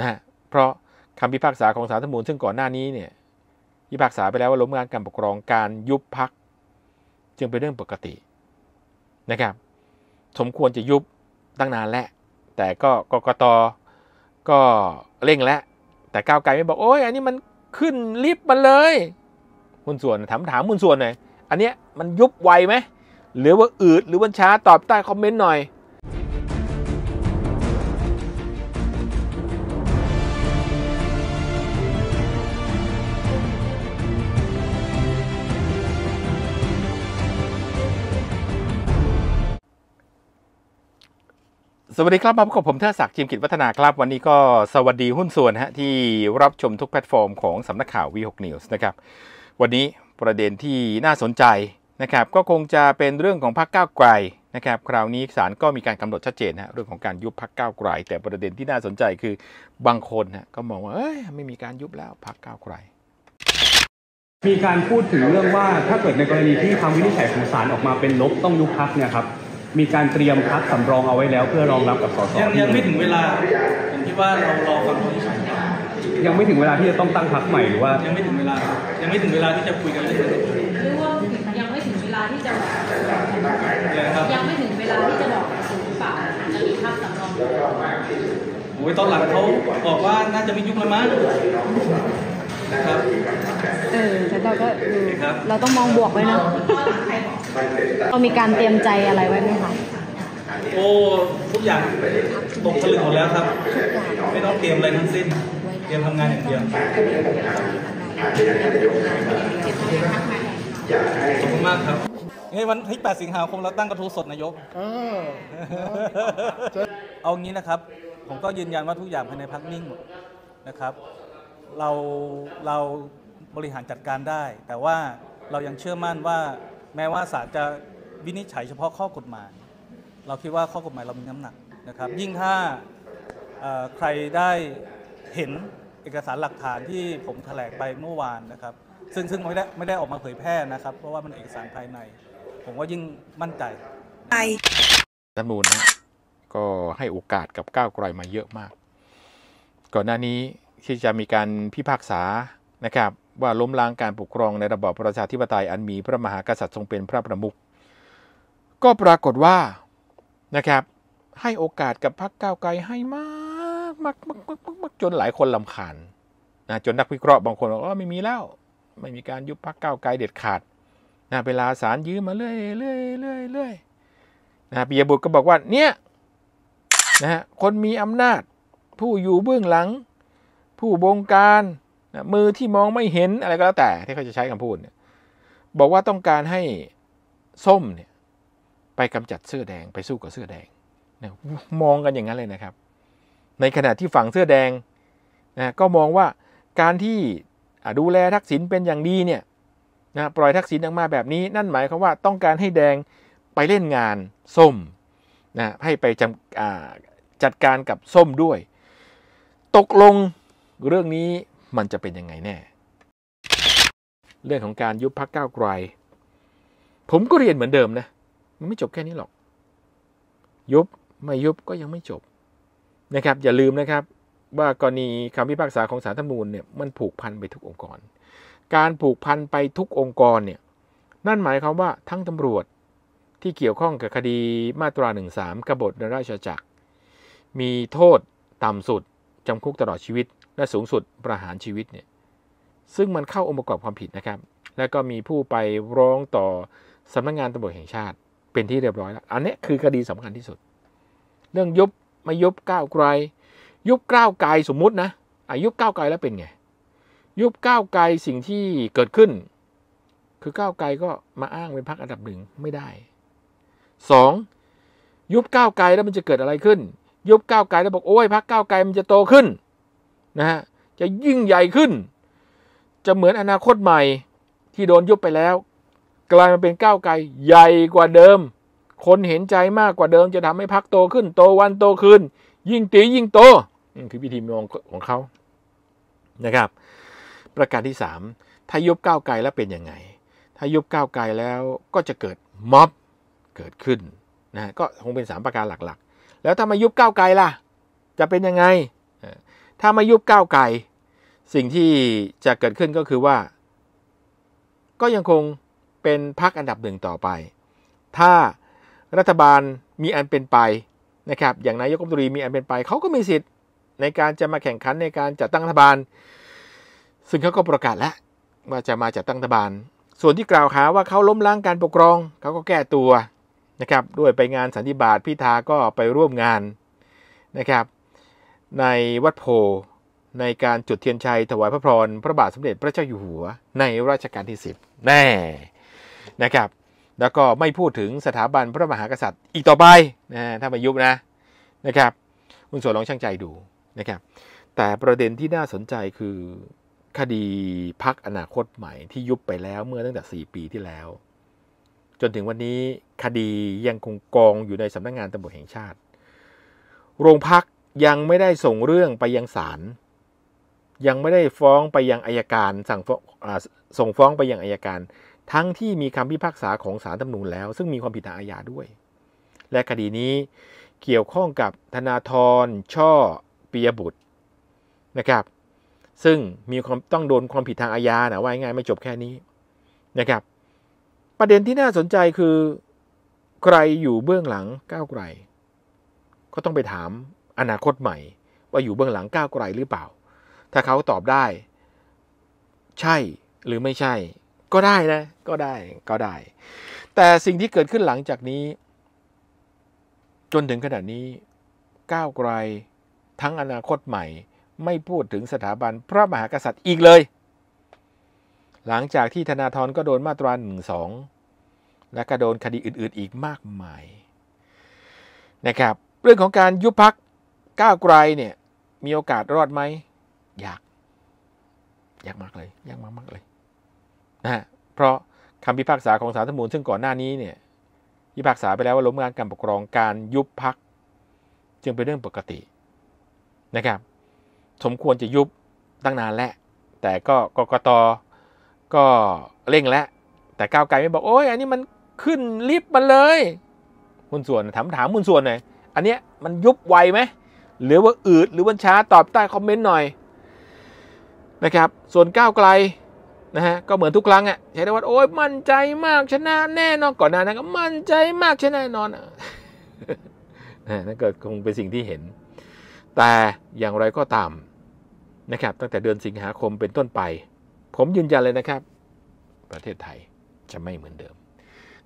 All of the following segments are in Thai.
นะฮะเพราะคำพิพากษาของศาลรัฐธรรมนูญซึ่งก่อนหน้านี้เนี่ยพิพากษาไปแล้วว่าล้มงานการปกครองการยุบพักจึงเป็นเรื่องปกตินะครับ สมควรจะยุบตั้งนานแล้วแต่ก็กกตก็เร่งแล้วแต่ก้าวไกลไม่บอกโอ้ยอันนี้มันขึ้นลิฟต์มันเลยหุ้นส่วนถามถามหุ้นส่วนหน่อยอันเนี้ยมันยุบไวไหมหรือว่าอืดหรือวันช้าตอบใต้คอมเมนต์หน่อย สวัสดีครับ มาพบกับผมเทอศักดิ์จิมกิจวัฒนาครับ วันนี้ก็สวัสดีหุ้นส่วนฮะที่รับชมทุกแพลตฟอร์มของสำนักข่าว V6 News นะครับ วันนี้ประเด็นที่น่าสนใจนะครับ ก็คงจะเป็นเรื่องของพรรคก้าวไกลนะครับ คราวนี้ศาลก็มีการกำหนดชัดเจนฮะเรื่องของการยุบพรรคก้าวไกล แต่ประเด็นที่น่าสนใจคือบางคนฮะก็มองว่าเอ้ยไม่มีการยุบแล้วพรรคก้าวไกลมีการพูดถึงเรื่องว่าถ้าเกิดในกรณีที่คำวินิจฉัยของศาลออกมาเป็นลบต้องยุบพักเนี่ยครับ มีการเตรียมพักสำรองเอาไว้แล้ว เพื่อรองรับกับสสยังยังไม่ถึงเวลาผมคิดว่าเรารอฟังคนที่สองยังไม่ถึงเวลาที่จะต้องตั้งพักใหม่หรือว่า ยังไม่ถึงเวลา ยังไม่ถึงเวลาที่จะคุยกันเรื่องนี้หรือว่ายังไม่ถึงเวลาที่จะบอกเลยนะครับยังไม่ถึงเวลาที่จะบอกกระทรวงหรือเปล่าจะมีภาพสำรองโอ้ยตอนหลังเขาบอกว่าน่าจะไม่ยุบแล้วมั้งนะครับเออแต่เราก็เออครับเราต้องมองบวกไว้เนอะ เรามีการเตรียมใจอะไรไว้ไหมคะโอ้ทุกอย่างตกผลึกหมดแล้วครับ ไม่ต้องเตรียมอะไรทั้งสิ้น เตรียมทำงานอย่างเดียวขอบคุณมากครับเฮ้ยวันที่ 8 สิงหาคมเราตั้งกระทู้สดนายกเอางี้นะครับ ผมก็ยืนยันว่าทุกอย่างภายในพักนิ่งหมดนะครับ เราเราบริหารจัดการได้ แต่ว่าเรายังเชื่อมั่นว่า แม้ว่าศาลจะวินิจฉัยเฉพาะข้อกฎหมาย เราคิดว่าข้อกฎหมายเรามีน้ำหนักนะครับ ยิ่งถ้าใครได้เห็นเอกสารหลักฐานที่ผมแถลงไปเมื่อวานนะครับ ซึ่งซึ่งไม่ได้ไม่ได้ออกมาเผยแพร่นะครับ เพราะว่ามันเอกสารภายใน ผมก็ยิ่งมั่นใจรัฐธรรมนูญนะก็ให้โอกาสกับก้าวไกลมาเยอะมาก ก่อนหน้านี้ที่จะมีการพิพากษานะครับ ว่าล้มล้างการปกครองในระบอบประชาธิปไตยอันมีพระมหากษัตริย์ทรงเป็นพระประมุขก็ปรากฏว่านะครับให้โอกาสกับพรรคก้าวไกลให้มากมากมากมากมากมากจนหลายคนลำคาญนะจนนักวิเคราะห์บางคนบอกว่าไม่มีแล้ว ไม่มีการยุบพรรคก้าวไกลเด็ดขาดนะเวลาศาลยื้อมาเรื่อยเรื่อยเรื่อยเรื่อยนะปิยบุตรก็บอกว่าเนี่ยนะฮะคนมีอำนาจ ผู้อยู่เบื้องหลัง ผู้บงการ นะมือที่มองไม่เห็นอะไรก็แล้วแต่ที่เขาจะใช้คำพูดเนี่ยบอกว่าต้องการให้ส้มเนี่ยไปกำจัดเสื้อแดงไปสู้กับเสื้อแดงนะมองกันอย่างนั้นเลยนะครับ ในขณะที่ฝั่งเสื้อแดงนะก็มองว่าการที่ดูแลทักษิณเป็นอย่างดีเนี่ยนะปล่อยทักษิณออกมาแบบนี้ นั่นหมายความว่าต้องการให้แดงไปเล่นงานส้มนะให้ไปจำจัดการกับส้มด้วย ตกลงเรื่องนี้ มันจะเป็นยังไงแน่ เรื่องของการยุบพักก้าวไกล ผมก็เรียนเหมือนเดิมนะ มันไม่จบแค่นี้หรอก ยุบไม่ยุบก็ยังไม่จบนะครับ อย่าลืมนะครับ ว่ากรณีคำพิพากษาของศาลรัฐธรรมนูญเนี่ยมันผูกพันไปทุกองค์กร การผูกพันไปทุกองค์กรเนี่ยนั่นหมายความว่าทั้งตำรวจที่เกี่ยวข้องกับคดีมาตรา 13 กบฏในราชจักร มีโทษต่ำสุดจำคุกตลอดชีวิต และสูงสุดประหารชีวิตเนี่ยซึ่งมันเข้าองค์ประกอบความผิดนะครับ แล้วก็มีผู้ไปร้องต่อสำนักงงานตำรวจแห่งชาติ เป็นที่เรียบร้อยแล้ว อันนี้คือคดีสำคัญที่สุด เรื่องยุบไม่ยุบก้าวไกล ยุบก้าวไกลสมมุตินะอายุบก้าวไกลแล้วเป็นไง ยุบก้าวไกลสิ่งที่เกิดขึ้น คือก้าวไกลก็มาอ้างเป็นพรรคอันดับหนึ่งไม่ได้สองยุบก้าวไกลแล้วมันจะเกิดอะไรขึ้น ยุบก้าวไกลแล้วบอกโอ้ยพักก้าวไกลมันจะโตขึ้น นะฮะจะยิ่งใหญ่ขึ้น จะเหมือนอนาคตใหม่ที่โดนยุบไปแล้ว กลายมาเป็นก้าวไกลใหญ่กว่าเดิม คนเห็นใจมากกว่าเดิม จะทำให้พักโตขึ้น โตวันโตขึ้น ยิ่งตียิ่งโตคือวิธีมองของเขานะครับ ประการที่สามถ้ายุบก้าวไกลแล้วเป็นยังไง ถ้ายุบก้าวไกลแล้วก็จะเกิดม็อบเกิดขึ้นนะก็คงเป็นสามประการหลักๆ แล้วถ้ามายุบก้าวไกลล่ะ จะเป็นยังไง ถ้าไมายุบก้าวไกล สิ่งที่จะเกิดขึ้นก็คือว่า ก็ยังคงเป็นพักอันดับหนึ่งต่อไป ถ้ารัฐบาลมีอันเป็นไปนะครับ อย่างนายกรัฐมนตรีมีอันเป็นไป เขาก็มีสิทธิ์ในการจะมาแข่งขันในการจัดตั้งรัฐบาล ซึ่งเขาก็ประกาศแล้วว่าจะมาจัดตั้งรัฐบาล ส่วนที่กล่าวหาว่าเขาล้มล้างการปกครอง เขาก็แก้ตัวนะครับ ด้วยไปงานสันติบาตพิธาก็ไปร่วมงานนะครับ ในวัดโพในการจุดเทียนชัยถวายพระพรพระบาทสมเด็จพระเจ้าอยู่หัว ในรัชกาลที่ 10 แน่นะครับ แล้วก็ไม่พูดถึงสถาบันพระมหากษัตริย์อีกต่อไปนะถ้ามายุบนะนะครับคุณส่วนลองช่างใจดูนะครับแต่ประเด็นที่น่าสนใจคือคดีพักอนาคตใหม่ที่ยุบไปแล้วเมื่อตั้งแต่ 4 ปีที่แล้ว จนถึงวันนี้คดียังคงกองอยู่ในสำนักงงานตำรวจแห่งชาติ โรงพัก ยังไม่ได้ส่งเรื่องไปยังศาลยังไม่ได้ฟ้องไปยังอายการสั่งส่งฟ้องไปยังอายการ ทั้งที่มีคำพิพากษาของศาลตำนูนแล้ว ซึ่งมีความผิดทางอาญาด้วย และคดีนี้เกี่ยวข้องกับธนาธรช่อปียบุตรนะครับ ซึ่งมีความต้องโดนความผิดทางอาญานะว่าง่ายไม่จบแค่นี้นะครับ ประเด็นที่น่าสนใจคือใครอยู่เบื้องหลังก้าวไกล ก็ต้องไปถาม อนาคตใหม่ ว่าอยู่เบื้องหลังก้าวไกลหรือเปล่า ถ้าเขาตอบได้ ใช่หรือไม่ใช่ ก็ได้นะ ก็ได้ก็ได้ แต่สิ่งที่เกิดขึ้นหลังจากนี้ จนถึงขณะนี้ก้าวไกลทั้งอนาคตใหม่ ไม่พูดถึงสถาบันพระมหากษัตริย์อีกเลย หลังจากที่ธนาธรก็โดนมาตราหนึ่งสองและก็โดนคดีอื่นๆอีกมากมายนะครับ เรื่องของการยุบพัก ก้าวไกลเนี่ย มีโอกาสรอดไหมยากยากมากเลยยากมากมากๆเลยนะฮะเพราะคำพิพากษาของศารธรรมนูญซึ่งก่อนหน้านี้เนี่ยพิพากษาไปแล้วว่าล้มงานการปกครองการยุบพักจึงเป็นเรื่องปกตินะครับ สมควรจะยุบตั้งนานแล้ว แต่ก็กกตก็เร่งแล้ว แต่ก้าวไกลไม่บอก โอ้ยอันนี้มันขึ้นลิฟต์มาเลยคุณส่วนถามถามคุณส่วนหน่อยอันเนี้ยมันยุบไวไหม หรือว่าอืดหรือวันช้าตอบใต้คอมเมนต์หน่อยนะครับ ส่วนก้าวไกลนะฮะก็เหมือนทุกครั้งอะ่ะใช้ได้ว่าโอ้ยมั่นใจมากชนะแน่นอนก่อนหน้านั้นก็มั่นใจมากชนะแน่นอนอะนะนั่นก็คงเป็นสิ่งที่เห็น แต่อย่างไรก็ตามนะครับ ตั้งแต่เดือนสิงหาคมเป็นต้นไป ผมยืนยันเลยนะครับ ประเทศไทยจะไม่เหมือนเดิม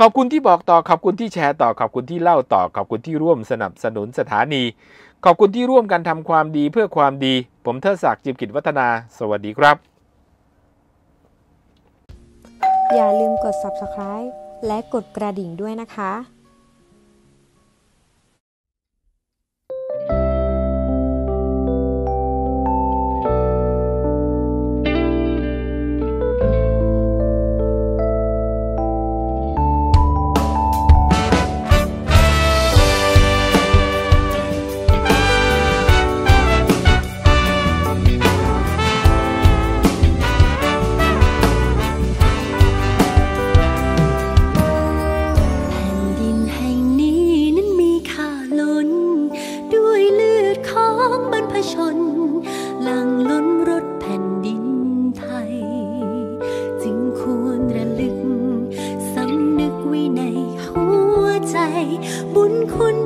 ขอบคุณที่บอกต่อขอบคุณที่แชร์ต่อขอบคุณที่เล่าต่อขอบคุณที่ร่วมสนับสนุนสถานี ขอบคุณที่ร่วมกันทำความดีเพื่อความดี ผมเทิดศักดิ์จิมกิจวัฒนา สวัสดีครับ อย่าลืมกด subscribe และกดกระดิ่งด้วยนะคะ บุญคุณ